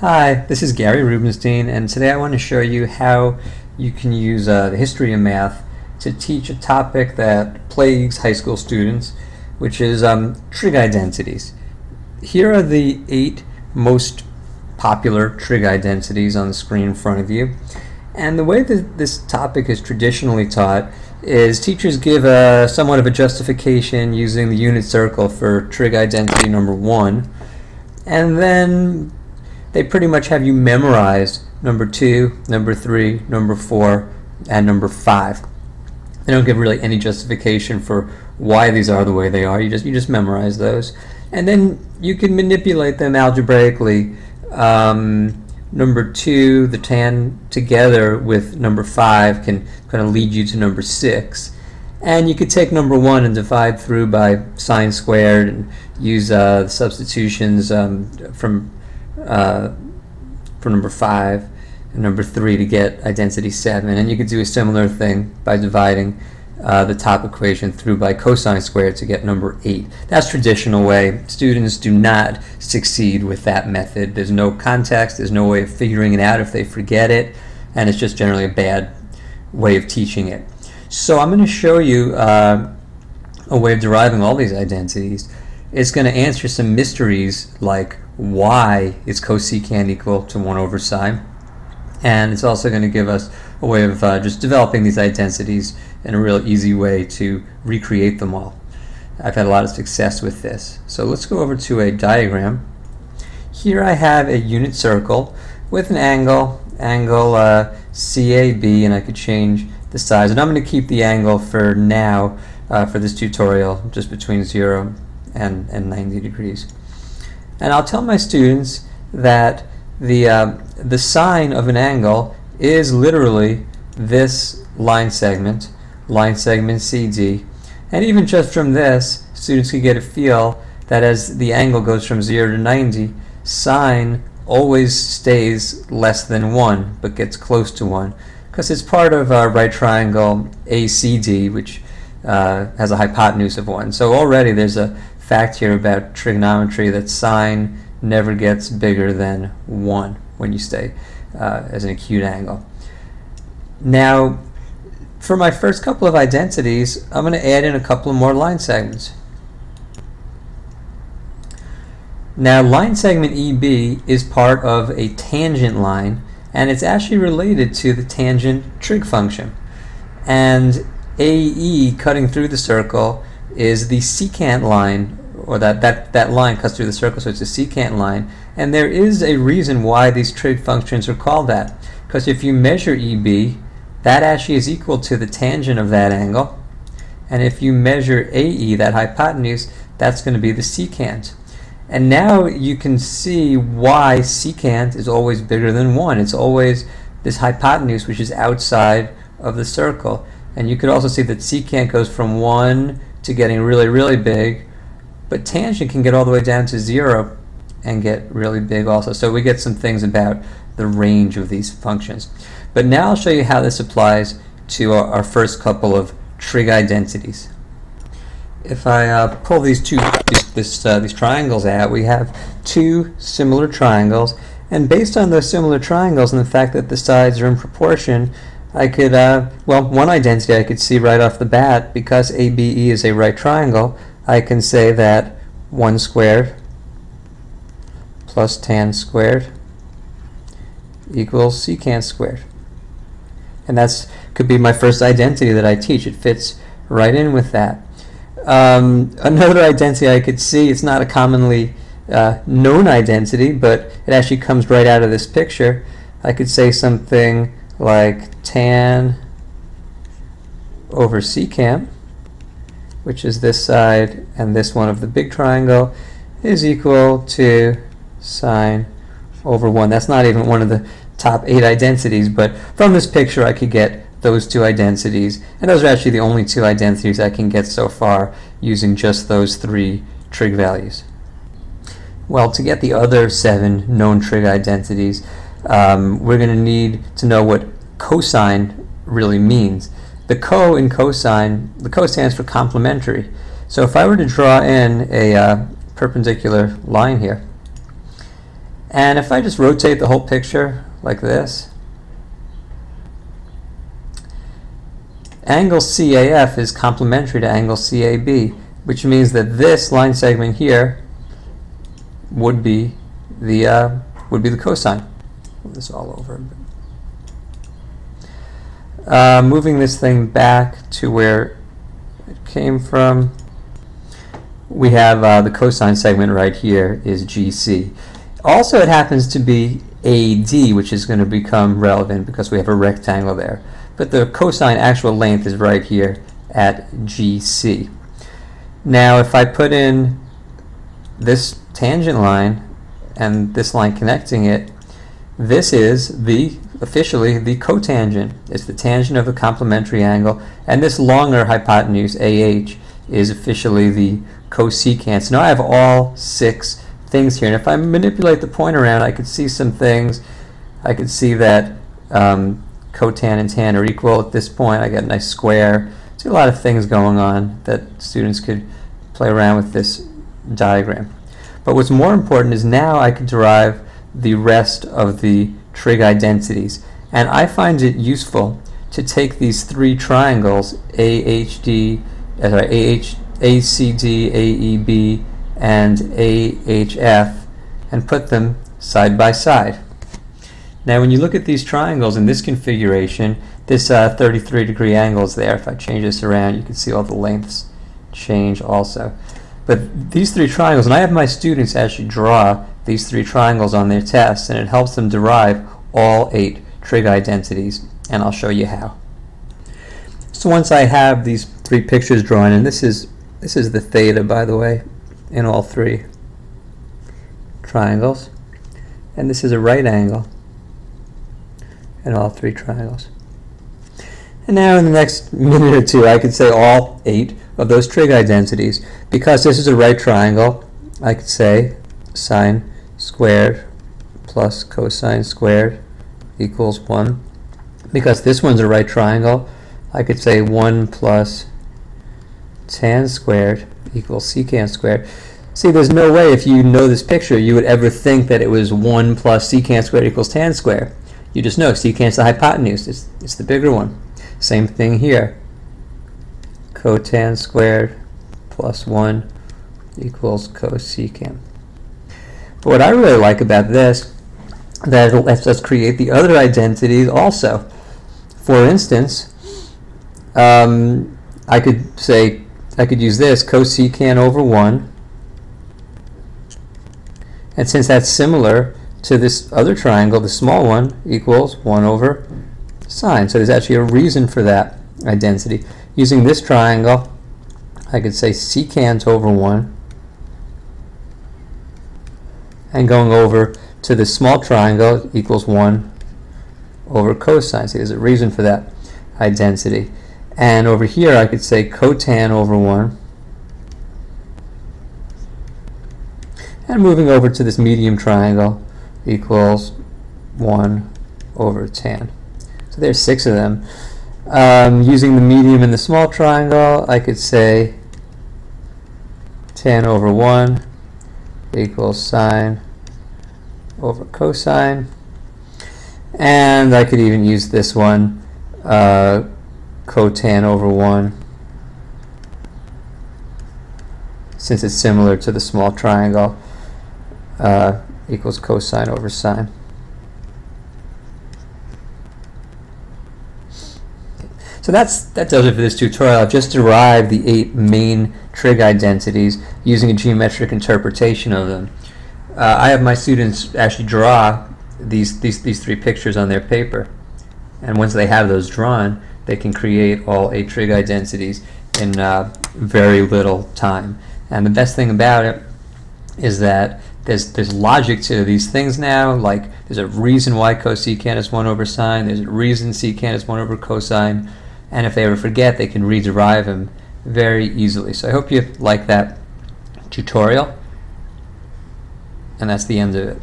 Hi, this is Gary Rubinstein, and today I want to show you how you can use uh, the history of math to teach a topic that plagues high school students, which is um, trig identities. Here are the eight most popular trig identities on the screen in front of you. And the way that this topic is traditionally taught is teachers give a somewhat of a justification using the unit circle for trig identity number one, and then they pretty much have you memorize number two, number three, number four, and number five. They don't give really any justification for why these are the way they are. You just you just memorize those, and then you can manipulate them algebraically. Um, number two, the tan together with number five can kind of lead you to number six. And you could take number one and divide through by sine squared and use uh, substitutions um, from uh, for number 5 and number 3 to get identity 7. And you could do a similar thing by dividing uh, the top equation through by cosine squared to get number 8. That's traditional way. Students do not succeed with that method. There's no context, there's no way of figuring it out if they forget it, and it's just generally a bad way of teaching it. So I'm going to show you uh, a way of deriving all these identities. It's going to answer some mysteries like why is cosecant equal to 1 over sine. And it's also going to give us a way of uh, just developing these identities in a real easy way to recreate them all. I've had a lot of success with this. So let's go over to a diagram. Here I have a unit circle with an angle, angle uh, CAB, and I could change the size. And I'm going to keep the angle for now, uh, for this tutorial, just between 0 and, and 90 degrees. And I'll tell my students that the, uh, the sine of an angle is literally this line segment, line segment CD. And even just from this, students can get a feel that as the angle goes from 0 to 90, sine always stays less than 1, but gets close to 1, because it's part of a right triangle ACD, which uh, has a hypotenuse of 1. So already there's a fact here about trigonometry that sine never gets bigger than 1 when you stay uh, as an acute angle. Now, for my first couple of identities, I'm going to add in a couple more line segments. Now, line segment EB is part of a tangent line, and it's actually related to the tangent trig function. And AE cutting through the circle is the secant line, or that, that, that line cuts through the circle, so it's a secant line. And there is a reason why these trig functions are called that. Because if you measure EB, that actually is equal to the tangent of that angle. And if you measure AE, that hypotenuse, that's going to be the secant. And now you can see why secant is always bigger than 1. It's always this hypotenuse which is outside of the circle. And you could also see that secant goes from 1 to getting really, really big, but tangent can get all the way down to 0 and get really big also. So we get some things about the range of these functions. But now I'll show you how this applies to our, our first couple of trig identities. If I uh, pull these two these, this, uh, these triangles out, we have two similar triangles, and based on those similar triangles and the fact that the sides are in proportion, I could, uh, well, one identity I could see right off the bat, because ABE is a right triangle, I can say that 1 squared plus tan squared equals secant squared. And that's could be my first identity that I teach. It fits right in with that. Um, another identity I could see, it's not a commonly uh, known identity, but it actually comes right out of this picture. I could say something like tan over secant, which is this side and this one of the big triangle, is equal to sine over 1. That's not even one of the top 8 identities, but from this picture I could get those two identities, and those are actually the only two identities I can get so far using just those three trig values. Well, to get the other seven known trig identities, um, we're going to need to know what cosine really means. The co in cosine, the co stands for complementary. So if I were to draw in a uh, perpendicular line here, And if I just rotate the whole picture like this, angle CAF is complementary to angle CAB, which means that this line segment here would be the uh, would be the cosine. This all over. Uh, moving this thing back to where it came from, we have uh, the cosine segment right here is GC. Also, it happens to be AD, which is going to become relevant because we have a rectangle there. But the cosine actual length is right here at GC. Now, if I put in this tangent line and this line connecting it, this is the officially the cotangent. It's the tangent of a complementary angle, and this longer hypotenuse AH is officially the cosecant. So now I have all six things here, and if I manipulate the point around, I could see some things. I could see that um, cotan and tan are equal at this point. I get a nice square. See a lot of things going on that students could play around with this diagram. But what's more important is now I could derive the rest of the trig identities. And I find it useful to take these three triangles, AHD, uh, sorry, AH, ACD, AEB, and AHF, and put them side by side. Now when you look at these triangles in this configuration, this uh, 33 degree angle is there. If I change this around, you can see all the lengths change also. But these three triangles, and I have my students actually draw these three triangles on their tests, and it helps them derive all eight trig identities, and I'll show you how. So once I have these three pictures drawn, and this is this is the theta, by the way, in all three triangles, and this is a right angle in all three triangles. And now in the next minute or two, I could say all eight of those trig identities. Because this is a right triangle, I could say sine squared plus cosine squared equals 1. Because this one's a right triangle, I could say 1 plus tan squared equals secant squared. See, there's no way if you know this picture you would ever think that it was 1 plus secant squared equals tan squared. You just know secant's the hypotenuse. It's, it's the bigger one. Same thing here. Cotan squared plus 1 equals cosecant. But what I really like about this, that it lets us create the other identities also. For instance, um, I could say, I could use this, cosecant over 1. And since that's similar to this other triangle, the small one equals 1 over sine. So there's actually a reason for that identity. Using this triangle, I could say secant over 1 and going over to the small triangle equals 1 over cosine. See, there's a reason for that identity. And over here, I could say cotan over 1. And moving over to this medium triangle equals 1 over tan. So there's six of them. Um, using the medium and the small triangle, I could say tan over 1 equals sine over cosine. And I could even use this one, uh, cotan over 1, since it's similar to the small triangle, uh, equals cosine over sine. So that's that does it for this tutorial. I've just derived the eight main trig identities using a geometric interpretation of them. Uh, I have my students actually draw these, these, these three pictures on their paper. And once they have those drawn, they can create all eight trig identities in uh, very little time. And the best thing about it is that there's there's logic to these things now. Like there's a reason why cosecant is one over sine. There's a reason secant is one over cosine and if they ever forget they can rederive them very easily. So I hope you like that tutorial and that's the end of it.